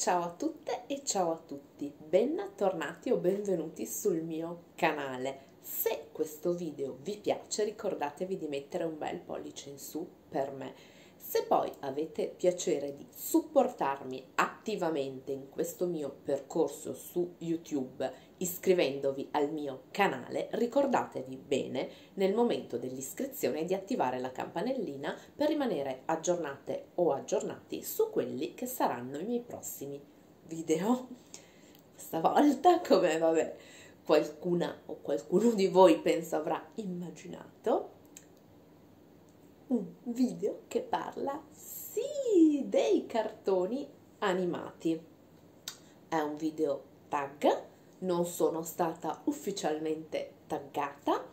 Ciao a tutte e ciao a tutti, bentornati o benvenuti sul mio canale. Se questo video vi piace ricordatevi di mettere un bel pollice in su per me. Se poi avete piacere di supportarmi attivamente in questo mio percorso su YouTube iscrivendovi al mio canale, ricordatevi bene nel momento dell'iscrizione di attivare la campanellina per rimanere aggiornate o aggiornati su quelli che saranno i miei prossimi video. Questa volta, come vabbè, qualcuna o qualcuno di voi penso avrà immaginato, un video che parla sì dei cartoni animati. È un video tag non sono stata ufficialmente taggata,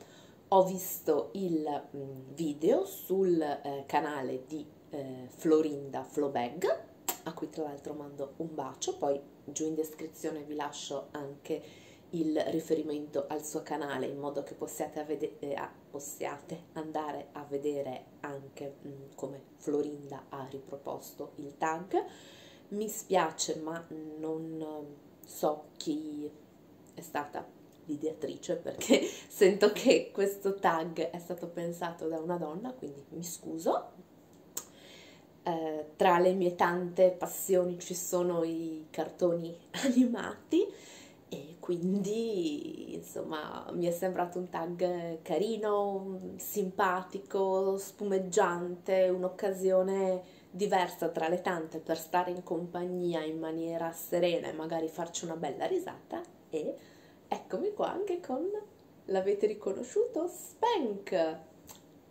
ho visto il mm, video sul eh, canale di eh, Florinda Flowbag, a cui tra l'altro mando un bacio, poi giù in descrizione vi lascio anche il riferimento al suo canale in modo che possiate, eh, possiate andare a vedere anche mh, mm, come Florinda ha riproposto il tag. Mi spiace ma non so chi è stata l'ideatrice perché sento che questo tag è stato pensato da una donna, quindi mi scuso. Eh, tra le mie tante passioni ci sono i cartoni animati e quindi insomma mi è sembrato un tag carino, simpatico, spumeggiante, un'occasione diversa tra le tante per stare in compagnia in maniera serena e magari farci una bella risata e eccomi qua anche con, l'avete riconosciuto, Spank.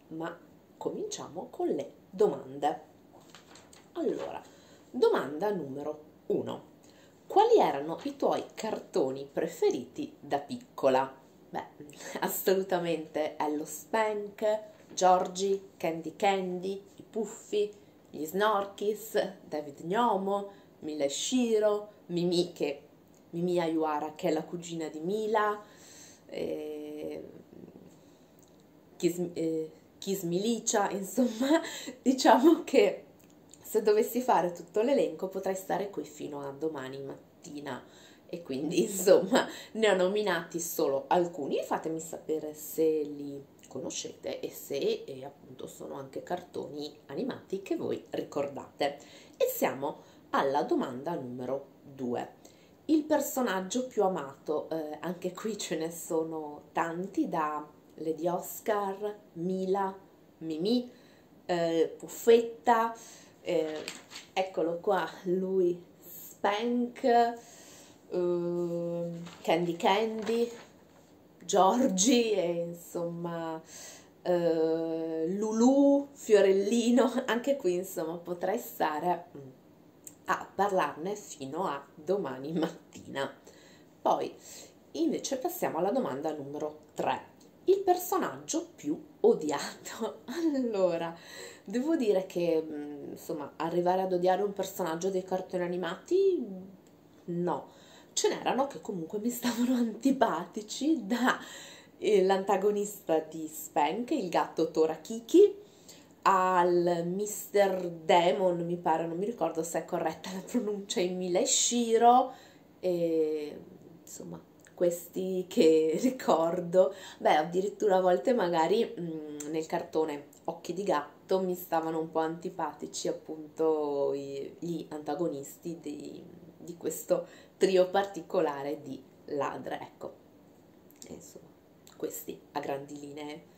Ma cominciamo con le domande. Allora, domanda numero 1. Quali erano i tuoi cartoni preferiti da piccola? Beh, assolutamente Ello Spank, Giorgi, Candy Candy, i Puffi, gli Snorkis, David Gnomo, Mila Shiro, Mimi che Mimi Ayuara che è la cugina di Mila, eh, Kis, eh, Kis Milicia, insomma diciamo che se dovessi fare tutto l'elenco potrei stare qui fino a domani mattina. E quindi insomma ne ho nominati solo alcuni. Fatemi sapere se li conoscete e se e appunto sono anche cartoni animati che voi ricordate. E siamo alla domanda numero 2 il personaggio più amato, eh, anche qui ce ne sono tanti, da Lady Oscar, Mila, Mimi, eh, Puffetta, eh, eccolo qua, lui, Spank, uh, Candy Candy, Giorgi e insomma uh, Lulu, Fiorellino, anche qui insomma potrei stare a parlarne fino a domani mattina. Poi invece passiamo alla domanda numero 3. Il personaggio più odiato. Allora, devo dire che mm, insomma, arrivare ad odiare un personaggio dei cartoni animati no. Ce n'erano che comunque mi stavano antipatici da eh, l'antagonista di Spank, il gatto Tora Kiki, al Mr. Demon, mi pare, non mi ricordo se è corretta la pronuncia, in Mila Shiro, e insomma questi che ricordo, beh addirittura a volte magari mh, mm, nel cartone Occhi di gatto mi stavano un po' antipatici appunto gli antagonisti di, di questo trio particolare di ladre, ecco, insomma questi a grandi linee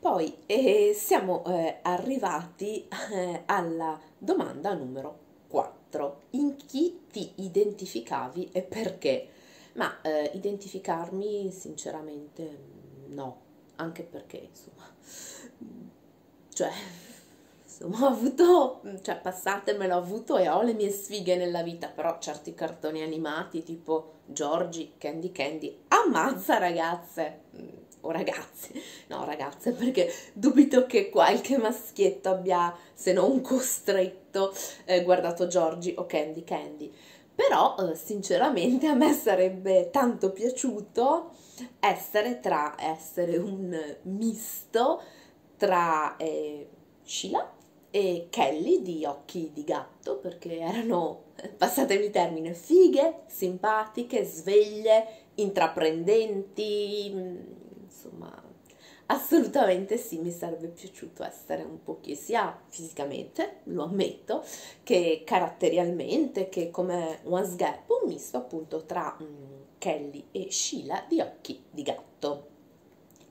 poi eh, siamo eh, arrivati eh, alla domanda numero 4. In chi ti identificavi e perché? Ma eh, identificarmi sinceramente no, anche perché insomma, cioè, insomma, ho avuto, cioè passatemelo, ho avuto e ho le mie sfighe nella vita, però certi cartoni animati tipo Giorgi, Candy Candy, ammazza ragazze! o ragazzi, no ragazze perché dubito che qualche maschietto abbia, se non costretto, eh, guardato Giorgi o Candy Candy. Però eh, sinceramente a me sarebbe tanto piaciuto essere tra essere un misto tra eh, Sheila e Kelly di Occhi di Gatto perché erano, passatemi il termine, fighe, simpatiche, sveglie, intraprendenti, mm, insomma assolutamente sì, mi sarebbe piaciuto essere un pochino sia fisicamente, lo ammetto, che caratterialmente, che come Once Gap, un misto appunto tra mm, Kelly e Sheila di Occhi di Gatto.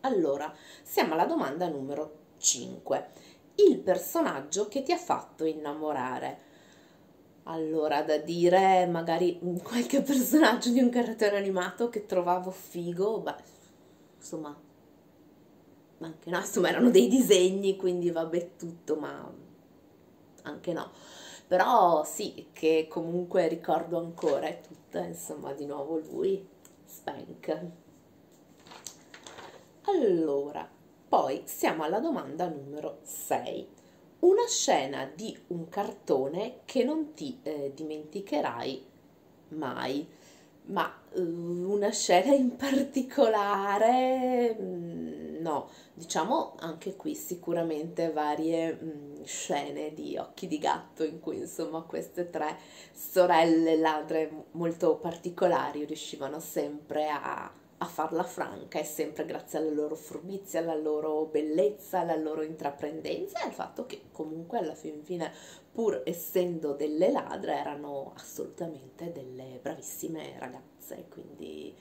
Allora, siamo alla domanda numero 5. Il personaggio che ti ha fatto innamorare. Allora, da dire magari qualche personaggio di un cartone animato che trovavo figo, beh, insomma, anche no, insomma erano dei disegni, quindi vabbè tutto, ma anche no. Però sì, che comunque ricordo ancora è tutta, insomma, di nuovo lui, Spank. Allora, poi siamo alla domanda numero 6. Una scena di un cartone che non ti eh, dimenticherai mai ma uh, una scena in particolare mm, no, diciamo anche qui sicuramente varie mh, scene di occhi di gatto in cui insomma queste tre sorelle ladre molto particolari riuscivano sempre a a farla franca e sempre grazie alla loro furbizia, alla loro bellezza, alla loro intraprendenza e al fatto che comunque alla fin fine, pur essendo delle ladre, erano assolutamente delle bravissime ragazze. Quindi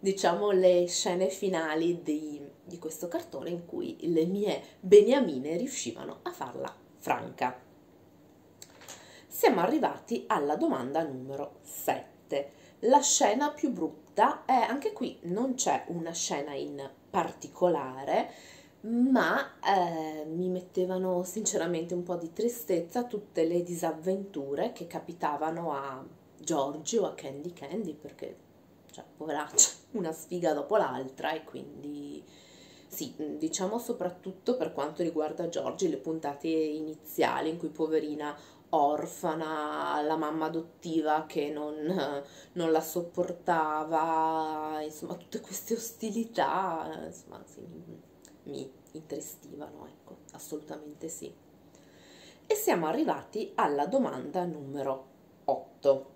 diciamo le scene finali di, di questo cartone in cui le mie beniamine riuscivano a farla franca. Siamo arrivati alla domanda numero 7 la scena più brutta è anche qui non c'è una scena in particolare, ma eh, mi mettevano sinceramente un po' di tristezza tutte le disavventure che capitavano a Giorgio o a Candy Candy perché, cioè, poveraccia, una sfiga dopo l'altra e quindi sì, diciamo soprattutto per quanto riguarda Giorgi le puntate iniziali in cui poverina orfana, la mamma adottiva che non, non la sopportava, insomma tutte queste ostilità, insomma sì, mi intristivano, ecco, assolutamente sì. E siamo arrivati alla domanda numero 8.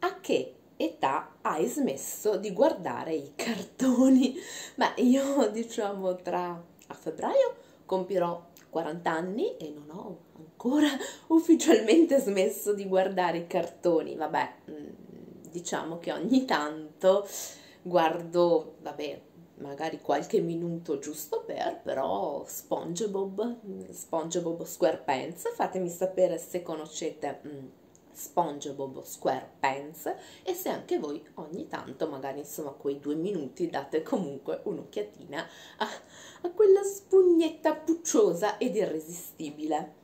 A che età hai smesso di guardare i cartoni? Beh, io diciamo tra a febbraio compirò 40 anni e non ho ancora ufficialmente smesso di guardare i cartoni. Vabbè, mm, diciamo che ogni tanto guardo, vabbè, magari qualche minuto giusto per, però SpongeBob, SpongeBob SquarePants, fatemi sapere se conoscete mm, SpongeBob SquarePants e se anche voi ogni tanto, magari insomma quei due minuti, date comunque un'occhiatina a, a quella spugnetta pucciosa ed irresistibile.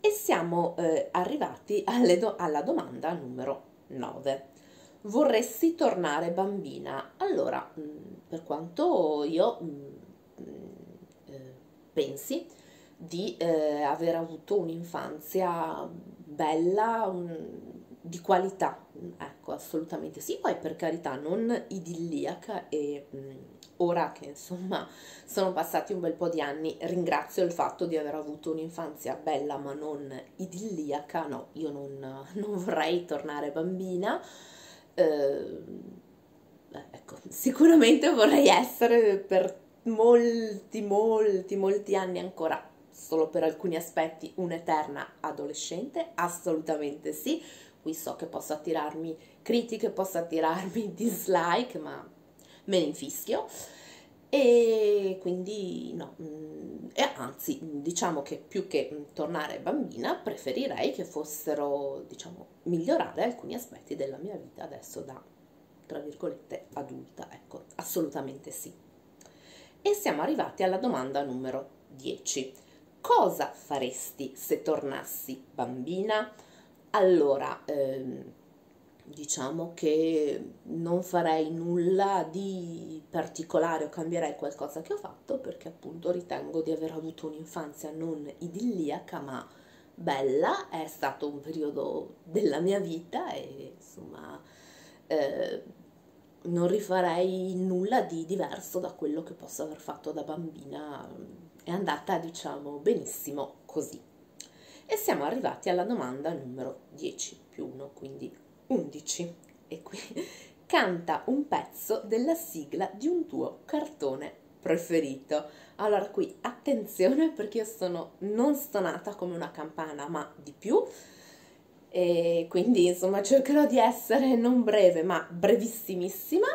E siamo eh, arrivati do- alla domanda numero 9. Vorresti tornare bambina? Allora, mh, mm, per quanto io mh, mm, mh, eh, pensi di eh, aver avuto un'infanzia bella, un, di qualità, ecco, assolutamente sì, poi per carità non idilliaca e mh, ora che insomma sono passati un bel po' di anni ringrazio il fatto di aver avuto un'infanzia bella ma non idilliaca, no, io non, non vorrei tornare bambina, eh, ecco, sicuramente vorrei essere per molti, molti, molti anni ancora solo per alcuni aspetti un'eterna adolescente? Assolutamente sì. Qui so che posso attirarmi critiche, posso attirarmi dislike, ma me ne infischio. E quindi no, mm, e anzi, diciamo che più che tornare bambina, preferirei che fossero, diciamo, migliorare alcuni aspetti della mia vita adesso da, tra virgolette, adulta. Ecco, assolutamente sì. E siamo arrivati alla domanda numero 10 cosa faresti se tornassi bambina? Allora, ehm, diciamo che non farei nulla di particolare o cambierei qualcosa che ho fatto perché appunto ritengo di aver avuto un'infanzia non idilliaca ma bella, è stato un periodo della mia vita e insomma eh, non rifarei nulla di diverso da quello che posso aver fatto da bambina è andata diciamo benissimo così. e siamo arrivati alla domanda numero 10 più 1, quindi 11. E qui canta un pezzo della sigla di un tuo cartone preferito. Allora qui attenzione perché io sono non stonata come una campana, ma di più. E quindi insomma cercherò di essere non breve, ma brevissimissima.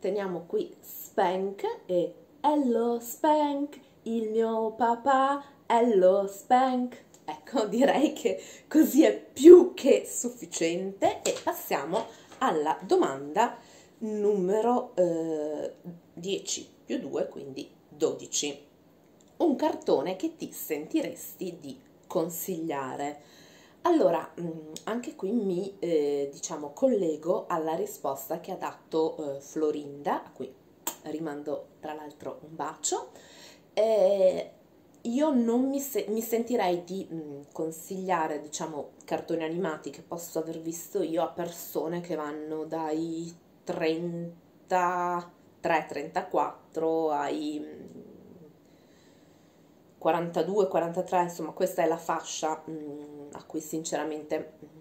Teniamo qui Spank e Hello Spank, il mio papà, Hello Spank. Ecco, direi che così è più che sufficiente e passiamo alla domanda numero eh, 10 più 2, quindi 12. Un cartone che ti sentiresti di consigliare. Allora, mm, anche qui mi eh, diciamo collego alla risposta che ha dato eh, Florinda, a cui rimando tra l'altro un bacio. Eh, io non mi, se- mi sentirei di mh, mm, consigliare, diciamo, cartoni animati che posso aver visto io a persone che vanno dai 33-34 ai 42-43, mm, insomma, questa è la fascia mh, mm, a cui sinceramente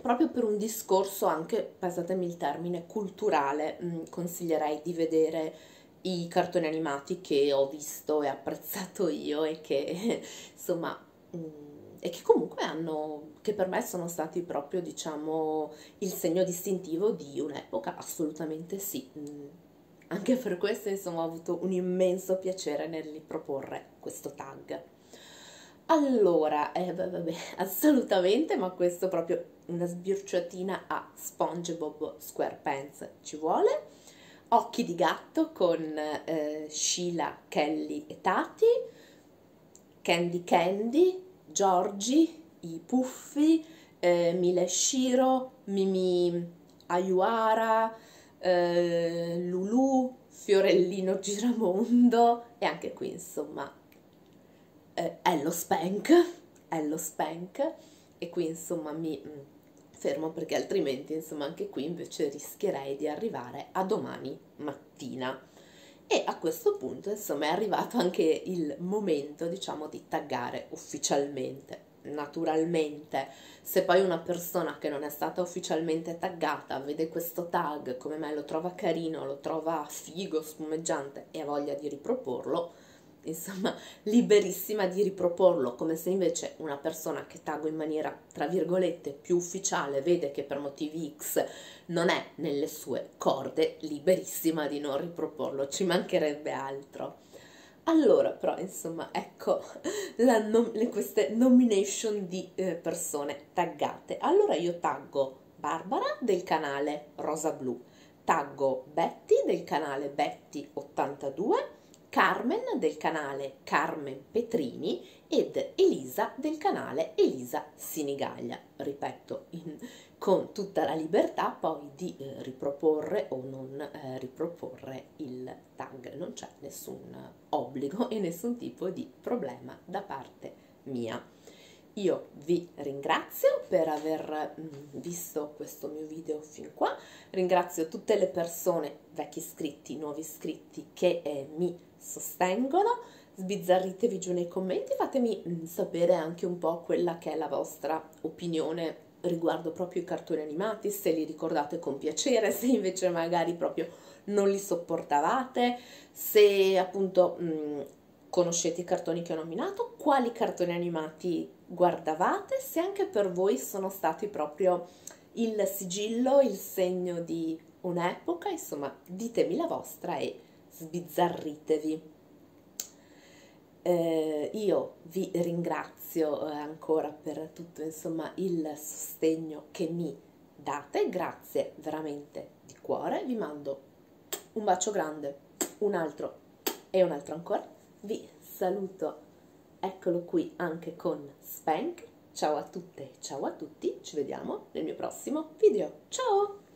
proprio per un discorso anche, passatemi il termine, culturale, consiglierei di vedere i cartoni animati che ho visto e apprezzato io e che insomma mm, e che comunque hanno che per me sono stati proprio diciamo il segno distintivo di un'epoca. Assolutamente sì. Mm, anche per questo insomma ho avuto un immenso piacere nel riproporre questo tag. Allora eh, vabbè, assolutamente ma questo proprio una sbirciatina a SpongeBob SquarePants ci vuole Occhi di gatto con eh, Sheila, Kelly e Tati, Candy Candy, Giorgi, i Puffi, eh, Mile Mimi Ayuara, eh, Lulu, Fiorellino Giramondo e anche qui insomma eh, Ello Spank, Ello Spank. E qui insomma mi mm, fermo perché altrimenti insomma anche qui invece rischierei di arrivare a domani mattina. E a questo punto insomma è arrivato anche il momento diciamo di taggare ufficialmente. Naturalmente se poi una persona che non è stata ufficialmente taggata vede questo tag come me lo trova carino lo trova figo spumeggiante e ha voglia di riproporlo insomma liberissima di riproporlo, come se invece una persona che taggo in maniera tra virgolette più ufficiale vede che per motivi X non è nelle sue corde, liberissima di non riproporlo, ci mancherebbe altro. Allora, però, insomma, ecco nom- queste nomination di eh, persone taggate. Allora io taggo Barbara del canale Rosa Blu, taggo Betty del canale Betty 82 Carmen del canale Carmen Petrini ed Elisa del canale Elisa Sinigaglia. Ripeto, in, con tutta la libertà poi di eh, riproporre o non eh, riproporre il tag, non c'è nessun obbligo e nessun tipo di problema da parte mia. Io vi ringrazio per aver mm, visto questo mio video fin qua, ringrazio tutte le persone, vecchi iscritti, nuovi iscritti, che eh, mi sostengono, sbizzarritevi giù nei commenti, fatemi mm, sapere anche un po' quella che è la vostra opinione riguardo proprio i cartoni animati, se li ricordate con piacere, se invece magari proprio non li sopportavate, se appunto mh, mm, conoscete i cartoni che ho nominato, quali cartoni animati guardavate, se anche per voi sono stati proprio il sigillo, il segno di un'epoca, insomma ditemi la vostra e sbizzarritevi. Eh, io vi ringrazio eh, ancora per tutto insomma il sostegno che mi date, grazie veramente di cuore, vi mando un bacio grande, un altro e un altro ancora, vi saluto, eccolo qui anche con Spank, ciao a tutte, ciao a tutti, ci vediamo nel mio prossimo video, ciao!